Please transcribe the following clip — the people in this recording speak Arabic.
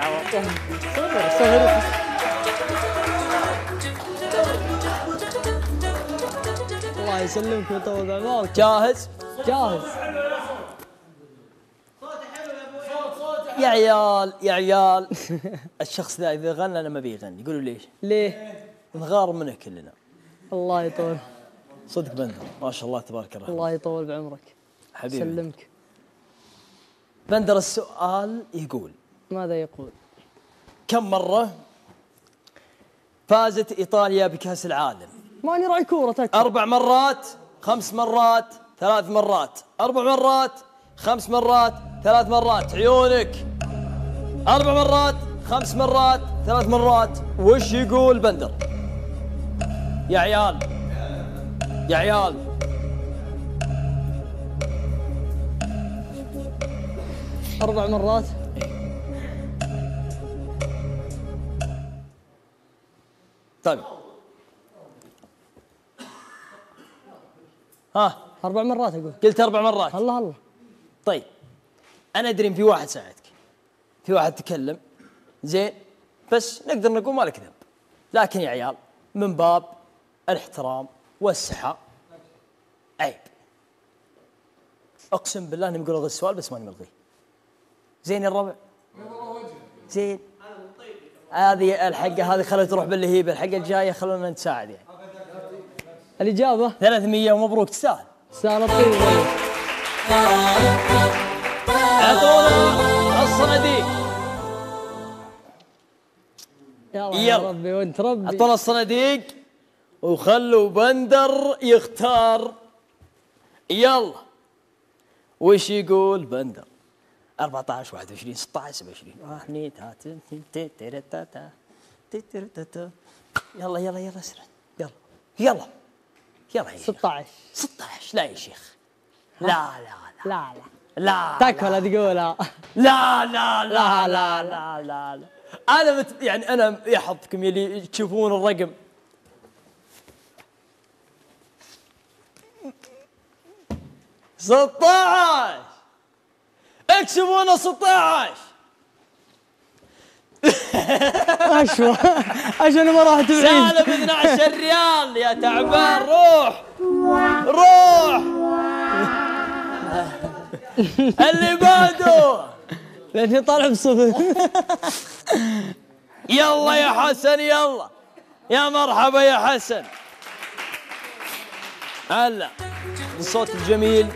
صبر صبر الله يسلمك ويطول بعمرك جاهز؟ جاهز يا عيال يا عيال الشخص ذا إذا غنى أنا ما بيغني يقولوا ليش؟ ليه؟ نغار منه كلنا الله يطول صدق بندر ما شاء الله تبارك الرحمن الله يطول بعمرك حبيبي يسلمك بندر السؤال يقول ماذا يقول؟ كم مرة فازت إيطاليا بكأس العالم؟ ماني راعي كورة تكفى أربع مرات خمس مرات ثلاث مرات. أربع مرات خمس مرات ثلاث مرات. عيونك. أربع مرات خمس مرات ثلاث مرات. وش يقول بندر؟ يا عيال. يا عيال. أربع مرات. طيب. ها أربع مرات أقول. قلت أربع مرات. الله الله. طيب. أنا أدري إن في واحد ساعدك. في واحد تكلم. زين. بس نقدر نقول ما لك ذنب. لكن يا عيال من باب الاحترام والسحاء عيب. أقسم بالله إني بقول السؤال بس ماني ملغيه زين يا الربع. زين. هذه الحقه هذه خليها تروح باللهيبه الحقه الجاية خلونا نتساعد يعني. الإجابة 300 ومبروك تستاهل سهل الطيب. اعطونا الصناديق. يلا يلا. يا ربي وانت ربي. اعطونا الصناديق وخلوا بندر يختار. يلا. وش يقول بندر؟ 14 21 16 27 واحد اثنين ثلاثة اثنين ثلاثة ثلاثة ثلاثة يلا يلا يلا اسرع يلا يلا يلا يا شيخ 16 16 لا يا شيخ لا لا لا لا لا تكفى لا تقولها لا لا لا لا لا لا لا أنا مت يعني أنا يحظكم يلي تشوفون الرقم ستة عشر اكسبونا ستة عشر اشوى عشان ما راحت بعيد سالب 12 ريال يا تعبان روح. روح. اللي بعده. لأني طالع بصفر. يلا يا حسن يلا. يا مرحبا يا حسن. هلا. بالصوت الجميل